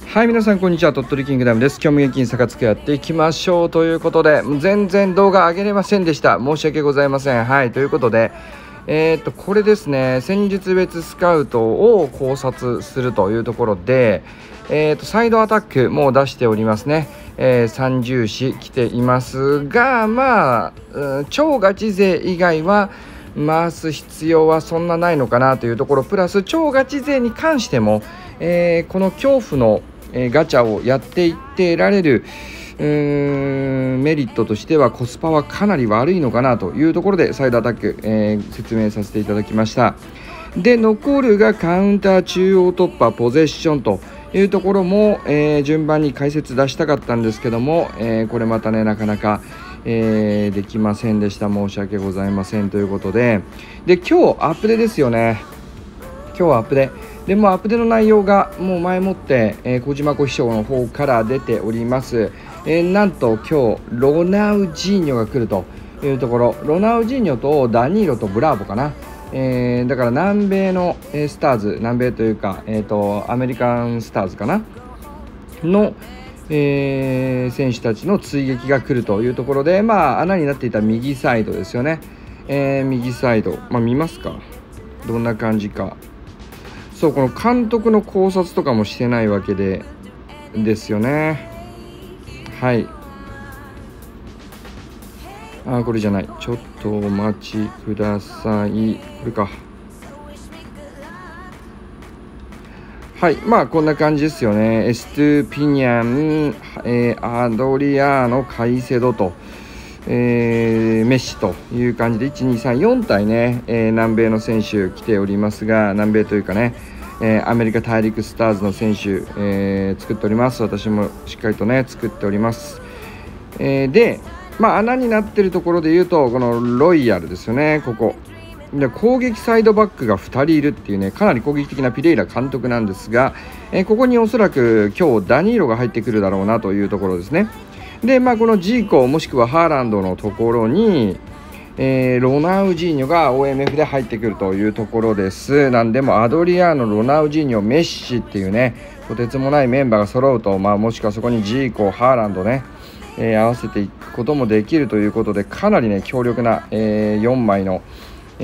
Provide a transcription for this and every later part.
はい皆さんこんにちは。鳥取キングダムです。今日も元気に逆付けやっていきましょうということで全然動画上げれませんでした。申し訳ございません。はいということでえー、っとこれですね戦術別スカウトを考察するというところでえー、っとサイドアタックも出しておりますね、えー、三重視来ていますがまあ、うん、超ガチ勢以外は回す必要はそんなないのかなというところプラス超ガチ勢に関しても、えー、この恐怖のえガチャをやっていって得られるメリットとしてはコスパはかなり悪いのかなというところでサイドアタック、えー、説明させていただきました。で残るがカウンター中央突破ポゼッションというところも、えー、順番に解説出したかったんですけども、えー、これまたねなかなか、えー、できませんでした。申し訳ございませんということで。で今日アップデですよね。今日はアップデ。でもアップデートの内容がもう前もって、えー、小島小秘書の方から出ております、えー、なんと今日ロナウジーニョが来るというところ。ロナウジーニョとダニーロとブラーボかな、えー、だから南米の、スターズ。南米というか、えーと、アメリカンスターズかな。の、えー、選手たちの追撃が来るというところで、まあ、穴になっていた右サイドですよね、えー、右サイド、まあ、見ますか。どんな感じか。そうこの監督の考察とかもしてないわけでですよね。はい。あこれじゃない。ちょっとお待ちください。これか。はい。まあこんな感じですよね。エストゥピニャン、えー、アドリアーノカイセドとえー、メッシという感じで1234体ね、えー、南米の選手来ておりますが南米というかね、えー、アメリカ大陸スターズの選手、え作っております。私もしっかりとね作っております、えで、まあ、穴になってるところで言うとこのロイヤルですよねここ。で攻撃サイドバックが2人いるっていうねかなり攻撃的なピレイラ監督なんですが、えここにおそらく今日ダニーロが入ってくるだろうなというところですね。で、まあ、このジーコもしくはハーランドのところに、えー、ロナウジーニョが OMF で入ってくるというところです。なんでもアドリアーノ、ロナウジーニョ、メッシっていうね、とてつもないメンバーが揃うと、まあ、もしくはそこにジーコ、ハーランドね、えー、合わせていくこともできるということで、かなりね、強力な、えー、4枚の、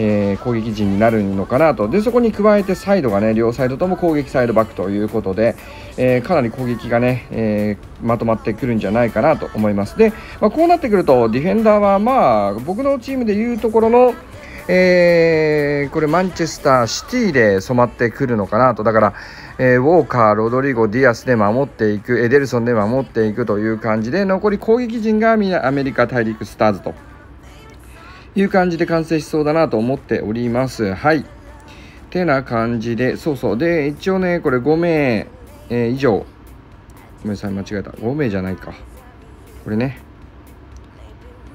えー、攻撃陣になるのかなと。でそこに加えてサイドがね両サイドとも攻撃サイドバックということで、えー、かなり攻撃がね、えー、まとまってくるんじゃないかなと思います。で、まあ、こうなってくるとディフェンダーはまあ僕のチームでいうところのえー、これマンチェスターシティで染まってくるのかなと。だから、えー、ウォーカー、ロドリゴ、ディアスで守っていくエデルソンで守っていくという感じで残り攻撃陣がみんなアメリカ大陸スターズと。いう感じで完成しそうだなと思っております。はい。てな感じで、そうそう。で、一応ね、これ5名、えー、以上。ごめんなさい、間違えた。5名じゃないか。これね。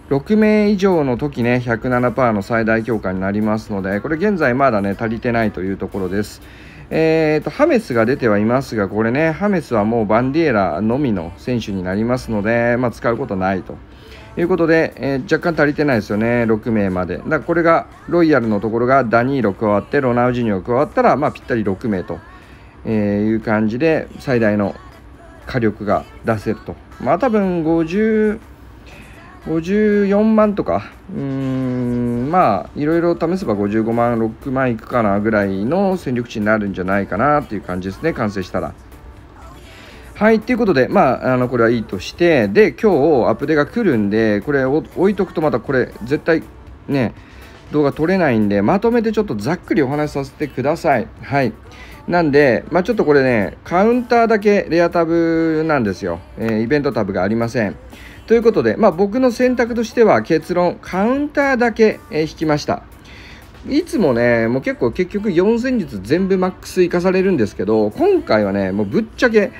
6名以上の時ね、107%の最大強化になりますので、これ現在まだね、足りてないというところです。えーと、ハメスが出てはいますが、これね、ハメスはもうバンディエラのみの選手になりますので、まあ、使うことないと。ということで、えー、若干足りてないですよね、6名まで。だからこれがロイヤルのところがダニーロ加わって、ロナウジーニョ加わったら、まあ、ぴったり6名と、えー、いう感じで、最大の火力が出せると。まあ多分50、54万とか、うーん、まあ、いろいろ試せば55万、6万いくかなぐらいの戦力値になるんじゃないかなっていう感じですね、完成したら。はい、ということで、まあ、あのこれはいいとして、で、今日アップデが来るんで、これを置いとくとまたこれ、絶対ね、動画撮れないんで、まとめてちょっとざっくりお話しさせてください。はい。なんで、まあ、ちょっとこれね、カウンターだけレアタブなんですよ。えー、イベントタブがありません。ということで、まあ、僕の選択としては結論、カウンターだけ、え、引きました。いつもね、もう結構結局4000術全部マックス生かされるんですけど、今回はね、もうぶっちゃけ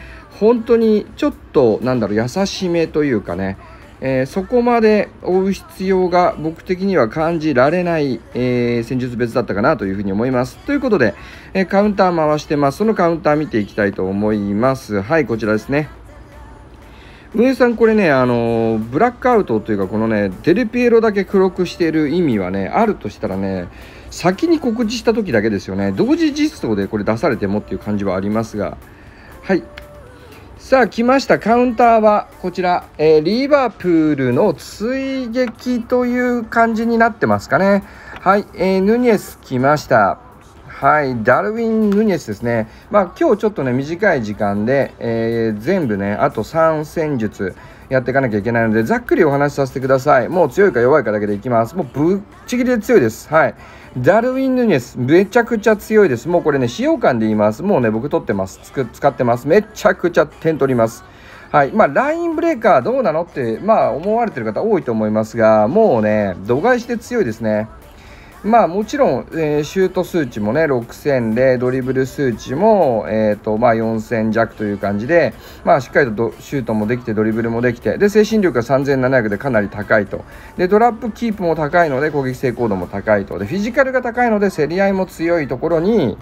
本当にちょっとなんだろう優しめというかね、えー、そこまで追う必要が僕的には感じられない、えー、戦術別だったかなというふうに思います。ということで、えー、カウンター回してます。そのカウンター見ていきたいと思います。はい、こちらですね。運営さん、これね、あのブラックアウトというか、このね、デルピエロだけ黒くしている意味はね、あるとしたらね、先に告知した時だけですよね。同時実装でこれ出されてもっていう感じはありますが、はい、さあ来ましたカウンターはこちら、えー、リバプールの追撃という感じになってますかね。はい、えー、ヌニエス来ました。はいダルウィン・ヌニエスですね。まあ今日ちょっとね短い時間で、えー、全部ねあと3戦術やっていかなきゃいけないのでざっくりお話しさせてください。もう強いか弱いかだけでいきます。もうぶっちぎりで強いです。はい。ダルウィン・ヌニエス、めちゃくちゃ強いです。もうこれね、使用感で言います。もうね、僕取ってます。使ってます。めちゃくちゃ点取ります。はい。まあ、ラインブレーカーどうなのって、まあ、思われてる方多いと思いますが、もうね、度外視で強いですね。まあもちろん、えー、シュート数値もね6000でドリブル数値も、えーとまあ、4000弱という感じで、まあ、しっかりとシュートもできてドリブルもできてで精神力が3700でかなり高いと。でトラップキープも高いので攻撃成功度も高いと。でフィジカルが高いので競り合いも強いところに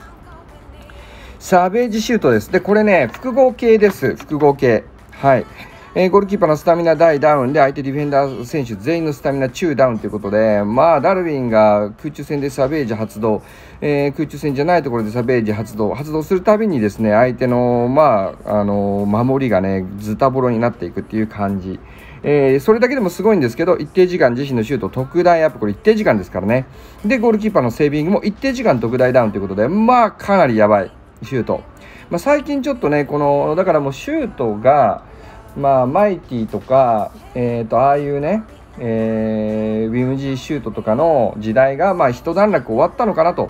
サーベージシュートです。でこれね複合系です。複合系。はい。えー、ゴールキーパーのスタミナ大ダウンで相手ディフェンダー選手全員のスタミナ中ダウンということで、まあ、ダルビンが空中戦でサベージ発動、えー、空中戦じゃないところでサベージ発動、発動するたびにですね、相手の、まあ、あの守りがね、ズタボロになっていくっていう感じ。えー、それだけでもすごいんですけど、一定時間自身のシュート特大アップ、これ一定時間ですからね。で、ゴールキーパーのセービングも一定時間特大ダウンということで、まあ、かなりやばい、シュート。まあ、最近ちょっとね、この、だからもうシュートが、まあ、マイティとか、えーと、ああいうね、えー、ウィムジーシュートとかの時代が、まあ、一段落終わったのかなと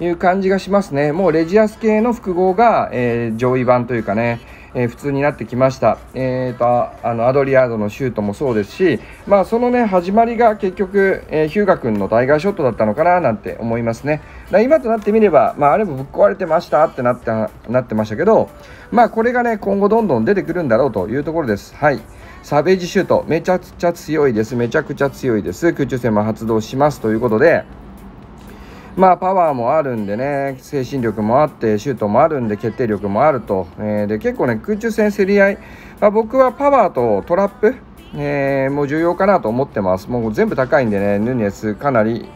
いう感じがしますね。もうレジアス系の複合が、えー、上位版というかね、えー、普通になってきました。えーと、あのアドリアードのシュートもそうですし、まあ、そのね始まりが結局、えー、ヒューガ君のタイガーショットだったのかななんて思いますね。だ今となってみれば、まあ、あれもぶっ壊れてましたってなってなってましたけど、まあ、これがね今後どんどん出てくるんだろうというところです。はいサベージシュート、めちゃくちゃ強いです。めちゃくちゃ強いです。空中戦も発動しますということで、まあ、パワーもあるんでね、精神力もあって、シュートもあるんで、決定力もあると。えー、で、結構ね、空中戦競り合い、まあ、僕はパワーとトラップ、えー、もう重要かなと思ってます。もう全部高いんでね、ヌニエスかなり、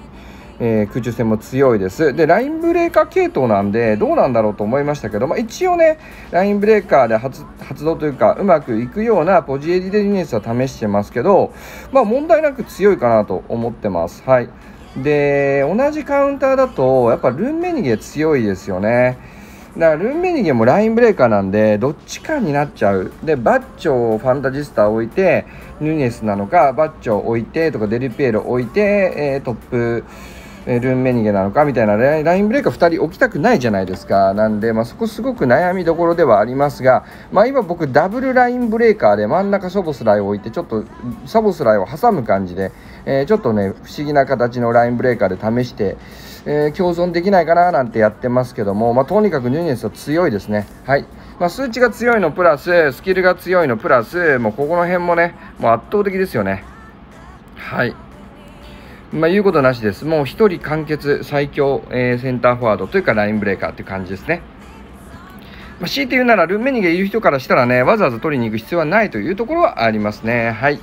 えー、空中戦も強いです。で、ラインブレーカー系統なんで、どうなんだろうと思いましたけど、まあ、一応ね、ラインブレーカーで発動というか、うまくいくようなポジエディデニエスは試してますけど、まあ、問題なく強いかなと思ってます。はい。で同じカウンターだとやっぱルンメニゲ強いですよね。だからルンメニゲもラインブレーカーなんでどっちかになっちゃう。でバッチョをファンタジスタ置いてヌネスなのかバッチョ置いてとかデリピエロ置いて、えー、トップルンメニゲなのかみたいなラインブレーカー2人置きたくないじゃないですか。なんで、まあ、そこすごく悩みどころではありますが、まあ、今僕ダブルラインブレーカーで真ん中サボスライを置いてちょっとサボスライを挟む感じで、えー、ちょっとね不思議な形のラインブレーカーで試して、えー、共存できないかななんてやってますけども、まあ、とにかくニューネスは強いですねはいまあ、数値が強いのプラススキルが強いのプラスもうここの辺もねもう圧倒的ですよねはいまあ、言うことなしです。もう1人完結最強、えー、センターフォワードというかラインブレーカーという感じですね。まあ、強いて言うならルンメニゲいる人からしたらね、わざわざ取りに行く必要はないというところはありますね。はい。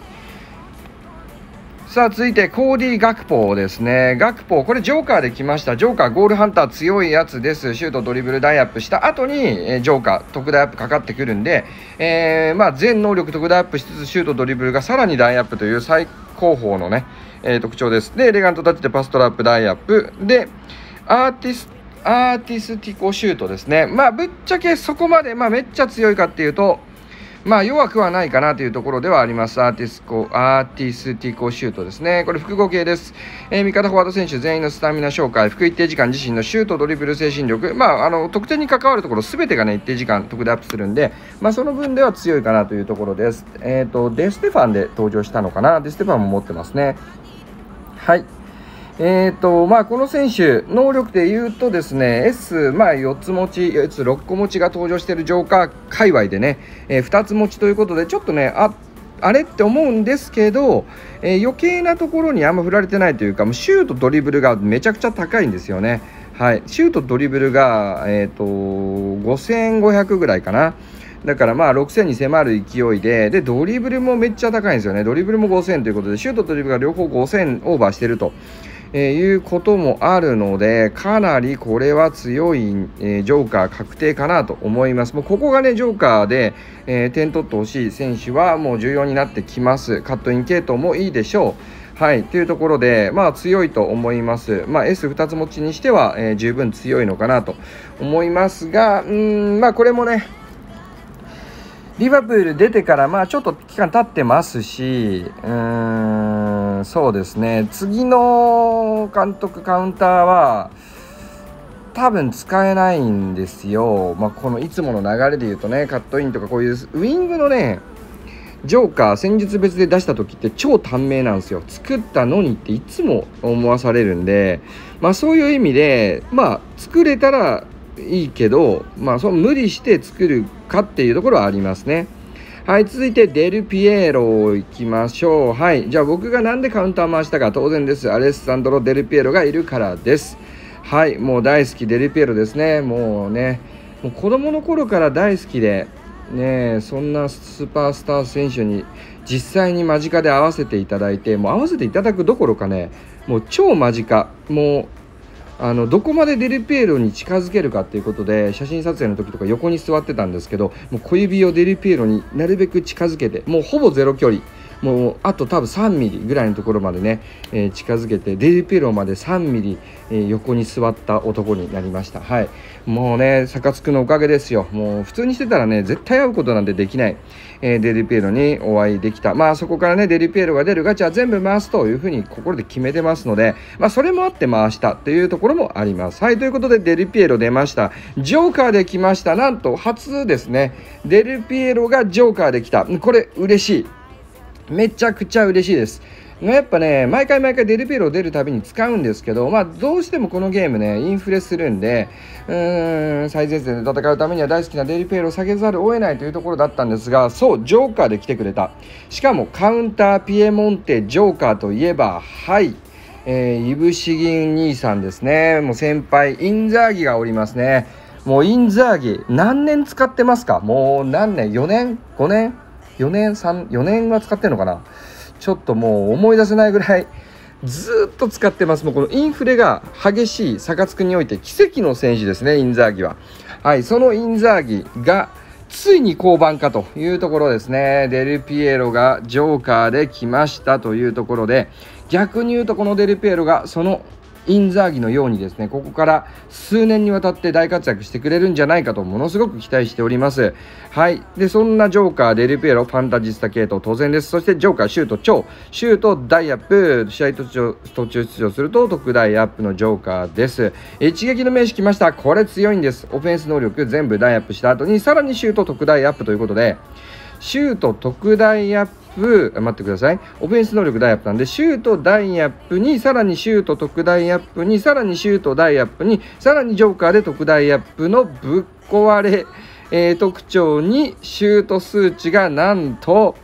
さあ、続いて、コーディ・ガクポーですね。ガクポー、これジョーカーで来ました。ジョーカー、ゴールハンター強いやつです。シュート、ドリブル、ダイアップした後に、え、ジョーカー、特大アップかかってくるんで、えー、まあ、全能力特大アップしつつ、シュート、ドリブルがさらにダイアップという最高峰のね、えー、特徴です。で、エレガントタッチでパストラップ、ダイアップ。で、アーティスアーティスティコシュートですね。まあ、ぶっちゃけそこまで、まあ、めっちゃ強いかっていうと、まあ弱くはないかなというところではあります。アーティスコ、アーティスティコシュートですね。これ複合系です。えー、味方フォワード選手全員のスタミナ小回復、一定時間自身のシュート、ドリブル、精神力、まああの得点に関わるところ全てがね一定時間特大アップするんで、まあその分では強いかなというところです。えっ、ー、とディステファノで登場したのかな。ディステファノも持ってますね。はい。えーとまあ、この選手、能力で言うとですね S、まあ、4つ持ち、S6 個持ちが登場しているジョーカー界隈でね、えー、2つ持ちということで、ちょっとね、ああれって思うんですけど、えー、余計なところにあんま振られてないというか、もうシュート、ドリブルがめちゃくちゃ高いんですよね。はい、シュート、ドリブルが、えーと、5500ぐらいかな。だからまあ6000に迫る勢いで、で、ドリブルもめっちゃ高いんですよね。ドリブルも5000ということで、シュートとドリブルが両方5000オーバーしてると。えー、いうこともあるのでかなりこれは強い、え、ジョーカー確定かなと思います。もうここがねジョーカーで、えー、点取ってほしい選手はもう重要になってきます。カットイン系統もいいでしょう。はいというところでまあ強いと思います。まあ S2 つ持ちにしては、え十分強いのかなと思いますがうんまあこれもねリバプール出てからまあちょっと期間経ってますしうーんそうですね。次の監督カウンターは多分使えないんですよ、まあ、このいつもの流れで言うとねカットインとかこういうウイングのねジョーカー戦術別で出した時って超短命なんですよ。作ったのにっていつも思わされるんでまあそういう意味でまあ作れたらいいけどまあその無理して作るかっていうところはありますね。はい、続いてデルピエロいきましょう。はい、じゃあ僕が何でカウンター回したか当然です。アレッサンドロ・デルピエロがいるからです。はい、もう大好きデルピエロですね。もうね、もう子供の頃から大好きで、ね、そんなスーパースター選手に実際に間近で会わせていただいて、もう会わせていただくどころかね、もう超間近、もうあのどこまでデルピエロに近づけるかっていうことで写真撮影の時とか横に座ってたんですけどもう小指をデルピエロになるべく近づけてもうほぼゼロ距離。もうあと多分3ミリぐらいのところまでね、えー、近づけてデルピエロまで3ミリ、えー、横に座った男になりました。はい。もうねサカツクのおかげですよ。もう普通にしてたらね絶対会うことなんてできない、えー、デルピエロにお会いできた。まあそこからねデルピエロが出るガチャ全部回すというふうに心で決めてますのでまあそれもあって回したというところもあります。はいということでデルピエロ出ました。ジョーカーで来ました。なんと初ですね。デルピエロがジョーカーで来た。これ嬉しい。めちゃくちゃ嬉しいです。やっぱね、毎回毎回デルピエロ出るたびに使うんですけど、まあ、どうしてもこのゲームね、インフレするんで、うーん、最前線で戦うためには大好きなデルピエロを下げざるを得ないというところだったんですが、そう、ジョーカーで来てくれた。しかも、カウンター、ピエモンテ、ジョーカーといえば、はい、えー、イブシギン兄さんですね。もう先輩、インザーギがおりますね。もうインザーギ、何年使ってますか？もう何年 ?4 年 ?5 年？4年？3 4年は使ってるのかな？ちょっともう思い出せないぐらいずっと使ってます。もうこのインフレが激しいサカツクにおいて奇跡の選手ですねインザーギは。はいそのインザーギがついに降板かというところですね。デルピエロがジョーカーで来ましたというところで逆に言うとこのデルピエロがそのインザーギのようにですねここから数年にわたって大活躍してくれるんじゃないかとものすごく期待しております。はい。でそんなジョーカーデルピエロファンタジスタ系統当然です。そしてジョーカーシュート超。シュート大アップ。試合途中途中出場すると特大アップのジョーカーです。一撃の名手きました。これ強いんです。オフェンス能力全部大アップした後にさらにシュート特大アップということでシュート特大アップ、待ってください。オフェンス能力大アップなんで、シュート大アップに、さらにシュート特大アップに、さらにシュート大アップに、さらにジョーカーで特大アップのぶっ壊れ、えー、特徴に、シュート数値がなんと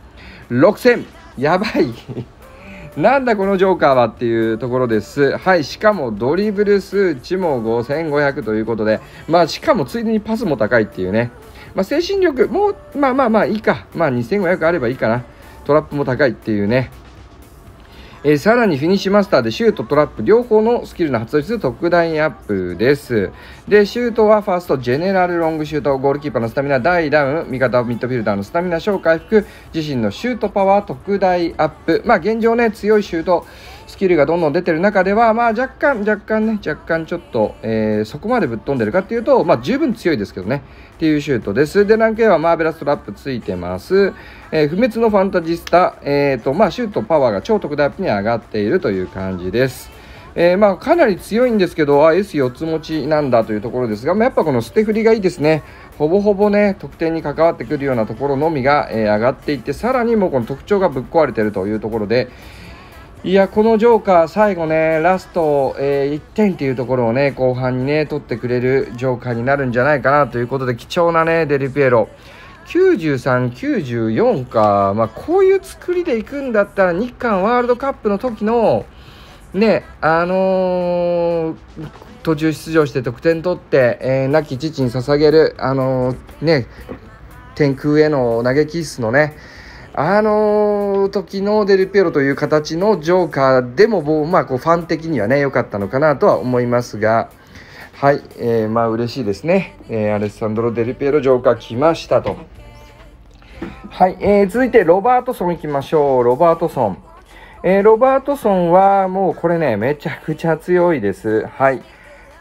6000。やばい。なんだこのジョーカーはっていうところです。はい、しかもドリブル数値も5500ということで、まあしかもついでにパスも高いっていうね。まあ、精神力、もう、まあまあまあいいか。まあ2500あればいいかな。トラップも高いっていうね。えー、さらにフィニッシュマスターでシュート、トラップ両方のスキルの発動率特大アップです。で、シュートはファースト、ジェネラルロングシュート、ゴールキーパーのスタミナ大ダウン、味方ミッドフィルダーのスタミナ小回復、自身のシュートパワー特大アップ。まあ現状ね、強いシュート、スキルがどんどん出てる中では、まあ若干、若干ね、若干ちょっと、えー、そこまでぶっ飛んでるかっていうと、まあ十分強いですけどね、っていうシュートです。で、ランク A はマーベラストラップついてます。えー、不滅のファンタジスタ、えーと、まあシュートパワーが超特大アップに上がっているという感じです。えー、まあかなり強いんですけど、S4 つ持ちなんだというところですが、まあ、やっぱこの捨て振りがいいですね。ほぼほぼね、得点に関わってくるようなところのみが、えー、上がっていって、さらにもうこの特徴がぶっ壊れてるというところで、いや、このジョーカー、最後ね、ラスト、えー、1点っていうところをね、後半にね、取ってくれるジョーカーになるんじゃないかなということで、貴重なね、デリピエロ。93、94か、まあ、こういう作りでいくんだったら、日韓ワールドカップの時の、ね、あのー、途中出場して得点取って、えー、亡き父に捧げる、あのー、ね、天空への投げキッスのね、あの時のデルピエロという形のジョーカーでもまあ、こうファン的にはね良かったのかなとは思いますが。はい、えー、まあ嬉しいですね、えー、アレッサンドロ・デルピエロジョーカー来ましたと。はい、えー、続いてロバートソンいきましょう。ロバートソン、えー、ロバートソンはもうこれねめちゃくちゃ強いです。はい。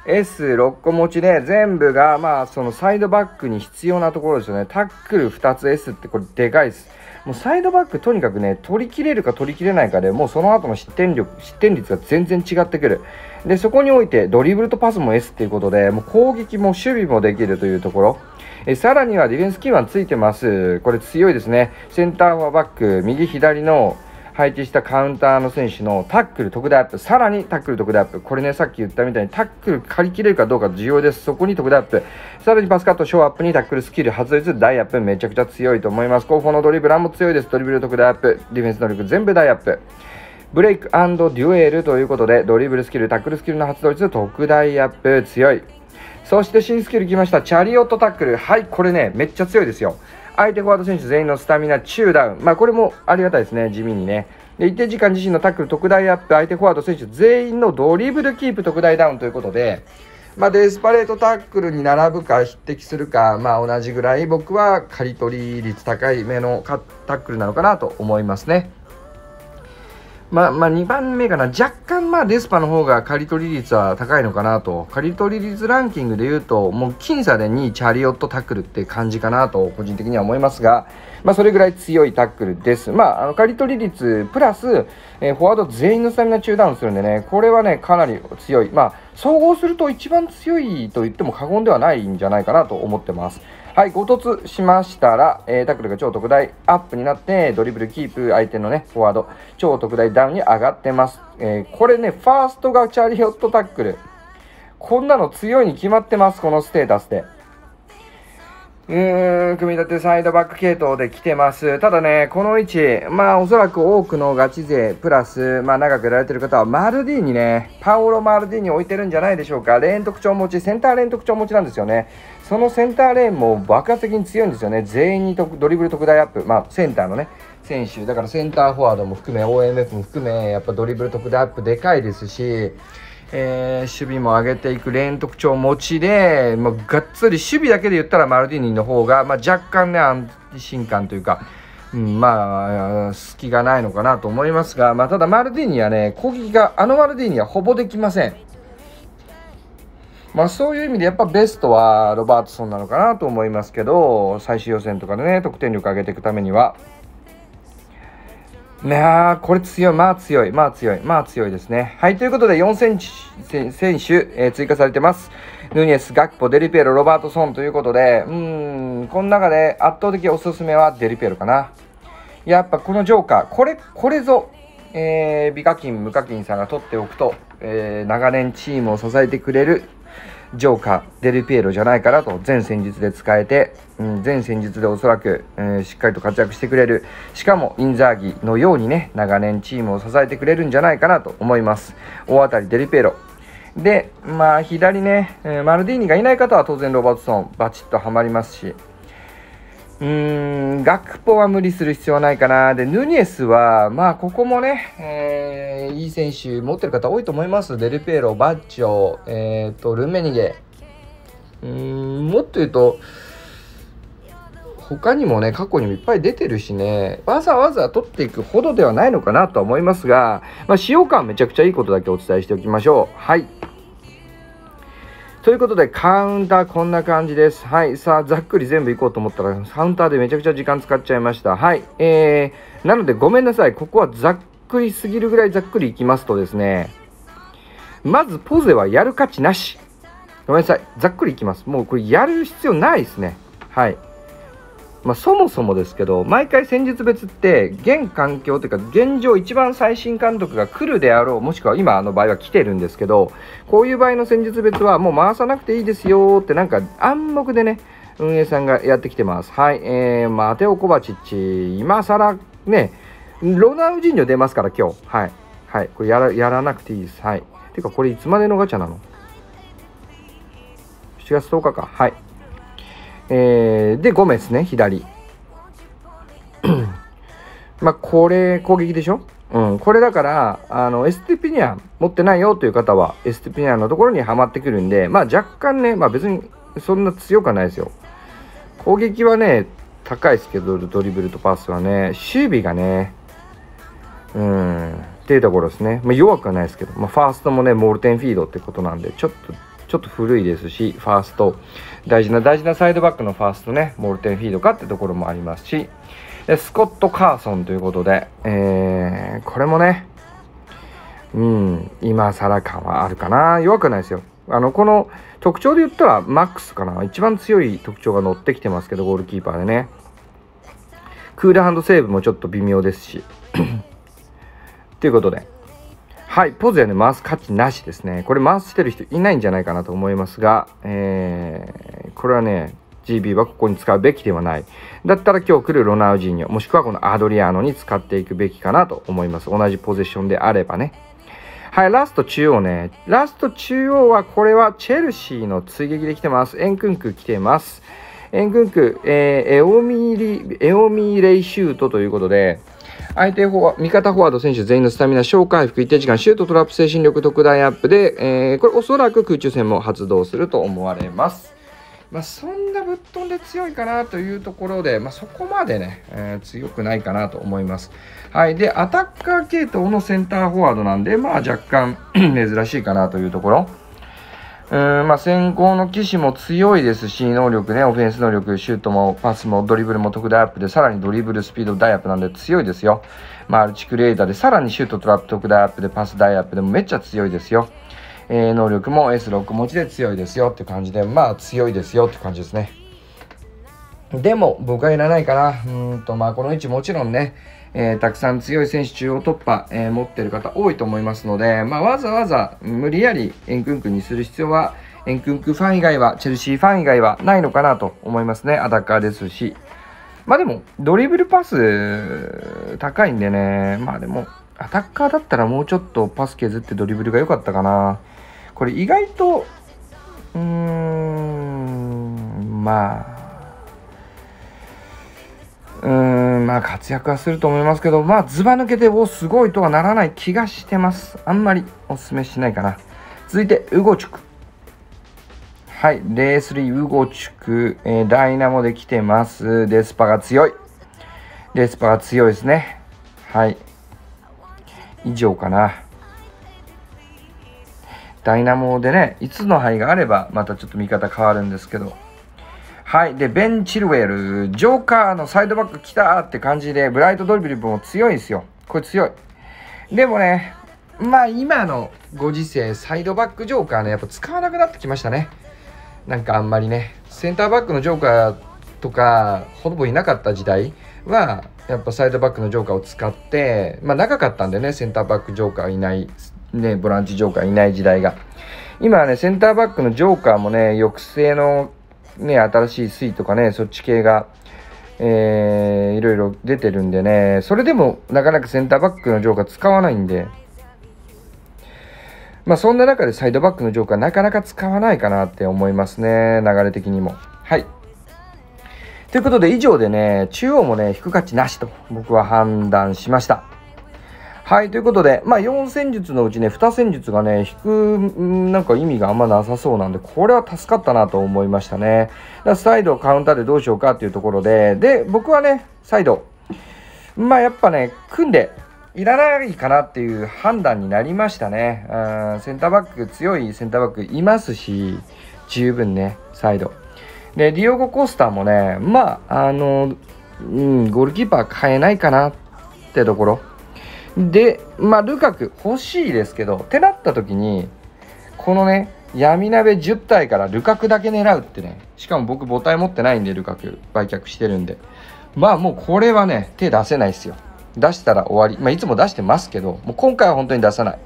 S6 個持ちで全部がまあそのサイドバックに必要なところですよね。タックル2つ S ってこれでかいです。もうサイドバックとにかくね取りきれるか取りきれないかでもうその後の失点力失点率が全然違ってくる。でそこにおいてドリブルとパスも S っていうことでもう攻撃も守備もできるというところ。えさらにはディフェンスキーマンついてます。これ強いですね。センターはバック右左の配置したカウンターの選手のタックル特大アップ、さらにタックル特大アップ、これね、さっき言ったみたいにタックル刈り切れるかどうか重要です。そこに特大アップ、さらにパスカット、ショーアップにタックルスキル、発動率、大アップ、めちゃくちゃ強いと思います。後方のドリブラーも強いです。ドリブル特大アップ、ディフェンス能力全部大アップ。ブレイクデュエルということで、ドリブルスキル、タックルスキルの発動率、特大アップ、強い。そして新スキル来ました。チャリオットタックル。はい、これね、めっちゃ強いですよ。相手フォワード選手全員のスタミナ中ダウン。まあ、これもありがたいですね、地味にね。で一定時間自身のタックル特大アップ、相手フォワード選手全員のドリブルキープ特大ダウンということで、まあ、デスパレートタックルに並ぶか匹敵するか、まあ、同じぐらい僕は刈り取り率高い目のタックルなのかなと思いますね。まあ、まあ、2番目かな。若干、まあ、デスパの方が刈り取り率は高いのかなと。刈り取り率ランキングで言うと、もう僅差で2位チャリオットタックルって感じかなと、個人的には思いますが、まあ、それぐらい強いタックルです。まあ、あの、刈り取り率プラス、えー、フォワード全員のスタミナ中ダウンするんでね、これはね、かなり強い。まあ、総合すると一番強いと言っても過言ではないんじゃないかなと思ってます。はい、ご突しましたら、えー、タックルが超特大アップになって、ドリブルキープ、相手のね、フォワード、超特大ダウンに上がってます。えー、これね、ファーストがチャリオットタックル。こんなの強いに決まってます、このステータスで。うーん、組み立てサイドバック系統で来てます。ただね、この位置、まあおそらく多くのガチ勢、プラス、まあ長くやられてる方は、マルディにね、パオロ・マルディに置いてるんじゃないでしょうか。レーン特徴持ち、センターレーン特徴持ちなんですよね。そのセンターレーンも爆発的に強いんですよね。全員にドリブル特大アップ。まあセンターのね、選手、だからセンターフォワードも含め、OMF も含め、やっぱドリブル特大アップでかいですし、えー、守備も上げていくレーン特徴持ちで、まあ、がっつり守備だけで言ったらマルディーニの方が、まあ、若干ね安心感というか、うん、まあ隙がないのかなと思いますが、まあ、ただマルディーニはね攻撃があのマルディーニはほぼできません。まあそういう意味でやっぱベストはロバートソンなのかなと思いますけど最終予選とかでね得点力上げていくためには。いやこれ強い、まあ強い、まあ強い、まあ強いですね。はい、ということで4選手、選手、えー、追加されてます。ヌニエス、ガクポ、デリペロ、ロバートソンということで、うん、この中で圧倒的おすすめはデリペロかな。やっぱこのジョーカー、これ、これぞ、えー、美課金、無課金さんが取っておくと、えー、長年チームを支えてくれるジョーカー、デルピエロじゃないかなと、全戦術で使えて、うん、全戦術でおそらく、えー、しっかりと活躍してくれる。しかも、インザーギのようにね、長年チームを支えてくれるんじゃないかなと思います。大当たりデルピエロ。で、まあ、左ね、えー、マルディーニがいない方は当然ロバートソン、バチッとはまりますし、うーん、ガクポは無理する必要はないかな。で、ヌニエスは、まあ、ここもね、えー、いい選手持ってる方多いと思います。デルペーロ、バッチョ、え、ー、と、ルンメニゲ。うーん、もっと言うと、他にもね、過去にもいっぱい出てるしね、わざわざ取っていくほどではないのかなとは思いますが、まあ、使用感めちゃくちゃいいことだけお伝えしておきましょう。はい。ということで、カウンターこんな感じです。はい。さあ、ざっくり全部いこうと思ったら、カウンターでめちゃくちゃ時間使っちゃいました。はい。えー、なのでごめんなさい。ここはざっくりすぎるぐらいざっくりいきますとですね、まずポゼはやる価値なし。ごめんなさい。ざっくりいきます。もうこれやる必要ないですね。はい。まあ、そもそもですけど毎回戦術別って現環境というか現状一番最新監督が来るであろうもしくは今の場合は来てるんですけどこういう場合の戦術別はもう回さなくていいですよってなんか暗黙でね運営さんがやってきてます。はいえー、マテオ・コバチッチ今更ねロナウジーニョ出ますから今日。はいはいこれやらやらなくていいです。はい。てかこれいつまでのガチャなの？7月10日か。はい。えー、で、ゴメスね、左。まあ、これ攻撃でしょ？うん、これだからあのエステピニアン持ってないよという方はエステピニアンのところにはまってくるんでまあ若干ね、まあ、別にそんな強くはないですよ。攻撃はね高いですけどドリブルとパスはね守備がねうんっていうところですね、まあ、弱くはないですけど、まあ、ファーストもねモルテンフィードってことなんでちょっとちょっと古いですしファースト大事な大事なサイドバックのファーストねモルテンフィードかってところもありますしスコット・カーソンということで、えー、これもね、うん、今更感はあるかな。弱くないですよ。あの、この特徴で言ったら、マックスかな。一番強い特徴が乗ってきてますけど、ゴールキーパーでね。クールハンドセーブもちょっと微妙ですし。ということで、はい、ポーズやね、回す価値なしですね。これ回してる人いないんじゃないかなと思いますが、えー、これはね、GB はここに使うべきではない。だったら今日来るロナウジーニョ、もしくはこのアドリアーノに使っていくべきかなと思います。同じポゼッションであればね。はい、ラスト中央ね。ラスト中央はこれはチェルシーの追撃で来てます。エンクンク来てます。エンクンク、えー、エオミーリ、エオミーレイシュートということで、相手フォワ味方フォワード選手全員のスタミナ小回復一定時間シュートトラップ精神力特大アップで、えー、これおそらく空中戦も発動すると思われます。まあ、そんなぶっ飛んで強いかなというところで、まあ、そこまでね、えー、強くないかなと思います。はい。で、アタッカー系統のセンターフォワードなんで、まあ、若干 珍しいかなというところ。うんまあ、先行の騎士も強いですし、能力ね、オフェンス能力、シュートもパスもドリブルも特大アップで、さらにドリブルスピード大アップなんで強いですよ。マルチクリエイターで、さらにシュートトラップ特大アップで、パス大アップでもめっちゃ強いですよ。えー、能力も S6 持ちで強いですよって感じで、まあ強いですよって感じですね。でも僕はいらないかな。うんと、まあこの位置もちろんね、えー、たくさん強い選手中央突破、えー、持ってる方多いと思いますので、まあわざわざ無理やりエンクンクにする必要は、エンクンクファン以外は、チェルシーファン以外はないのかなと思いますね。アタッカーですし。まあでも、ドリブルパス高いんでね、まあでも、アタッカーだったらもうちょっとパス削ってドリブルが良かったかな。これ意外とうーんまあうーんまあ活躍はすると思いますけどまあずば抜けておすごいとはならない気がしてますあんまりおすすめしないかな続いてウゴチュクはい、レースリーウゴチュク、えー、ダイナモで来てます。デスパが強い。デスパが強いですね。はい。以上かな。ダイナモでね、5つの牌があれば、またちょっと見方変わるんですけど。はい。で、ベン・チルウェル、ジョーカーのサイドバック来たって感じで、ブライト・ドリブルも強いですよ。これ強い。でもね、まあ今のご時世、サイドバックジョーカーね、やっぱ使わなくなってきましたね。なんかあんまりね、センターバックのジョーカーとか、ほぼいなかった時代は、やっぱサイドバックのジョーカーを使って、まあ長かったんでね、センターバックジョーカーいないね、ボランチジョーカーいない時代が。今はね、センターバックのジョーカーもね、抑制のね、新しいスイとかね、そっち系が、えー、いろいろ出てるんでね、それでもなかなかセンターバックのジョーカー使わないんで、まあそんな中でサイドバックのジョーカーなかなか使わないかなって思いますね、流れ的にも。はい。ということで以上でね、中央もね、引く価値なしと僕は判断しました。はい、ということで、まあ、4戦術のうちね、2戦術がね、引く、なんか意味があんまなさそうなんで、これは助かったなと思いましたね。だサイド、カウンターでどうしようかっていうところで、で、僕はね、サイド、まあ、やっぱね、組んで、いらないかなっていう判断になりましたね。うん、センターバック、強いセンターバックいますし、十分ね、サイド。で、ディオゴ・コスターもね、まあ、あの、うん、ゴールキーパー変えないかなってところ。で、まあ、ルカク欲しいですけど、ってなった時に、このね、闇鍋10体からルカクだけ狙うってね、しかも僕母体持ってないんで、ルカク売却してるんで。まあもうこれはね、手出せないですよ。出したら終わり。まあいつも出してますけど、もう今回は本当に出さない。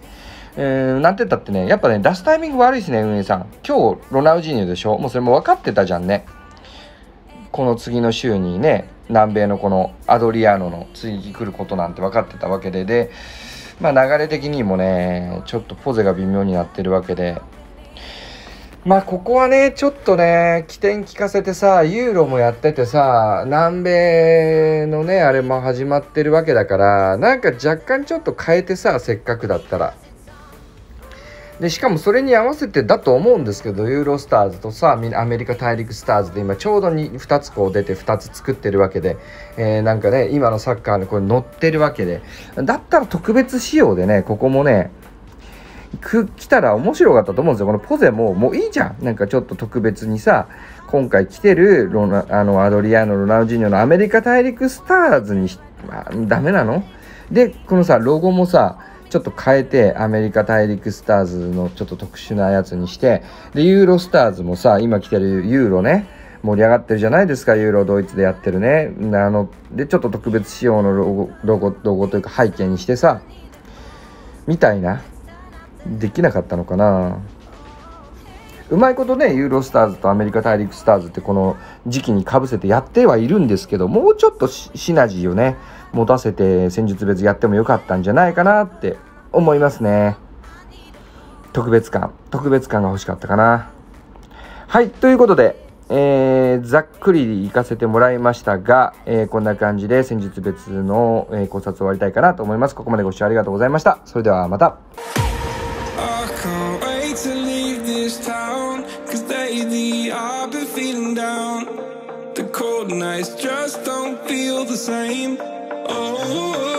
えー、なんて言ったってね、やっぱね、出すタイミング悪いですね、運営さん。今日、ロナウジーニョでしょ？もうそれも分かってたじゃんね。この次の週にね、南米のこのアドリアーノの追撃来ることなんて分かってたわけでで、まあ、流れ的にもねちょっとポゼが微妙になってるわけで。まあここはねちょっとね起点聞かせてさユーロもやっててさ南米のねあれも始まってるわけだからなんか若干ちょっと変えてさせっかくだったら。でしかもそれに合わせてだと思うんですけどユーロスターズとさアメリカ大陸スターズで今ちょうどに2つこう出て2つ作ってるわけで、えー、なんかね今のサッカーにこれ乗ってるわけでだったら特別仕様でねここもね来たら面白かったと思うんですよ。このポゼももういいじゃん。なんかちょっと特別にさ、今回来てるロナあのアドリアーノ・ロナウジーニョのアメリカ大陸スターズに、まあ、ダメなの？で、このさ、ロゴもさ、ちょっと変えてアメリカ大陸スターズのちょっと特殊なやつにしてでユーロスターズもさ今来てるユーロね盛り上がってるじゃないですかユーロドイツでやってるね。あのでちょっと特別仕様のロゴロゴロゴというか背景にしてさみたいな。できなかったのかな。うまいことねユーロスターズとアメリカ大陸スターズってこの時期にかぶせてやってはいるんですけどもうちょっとシナジーをね持たせて戦術別やってもよかったんじゃないかなって思いますね特別感特別感が欲しかったかなはいということでえー、ざっくり行かせてもらいましたが、えー、こんな感じで戦術別の、えー、考察を終わりたいかなと思います。ここまでご視聴ありがとうございました。それではまた。The cold nights just don't feel the same Ooh.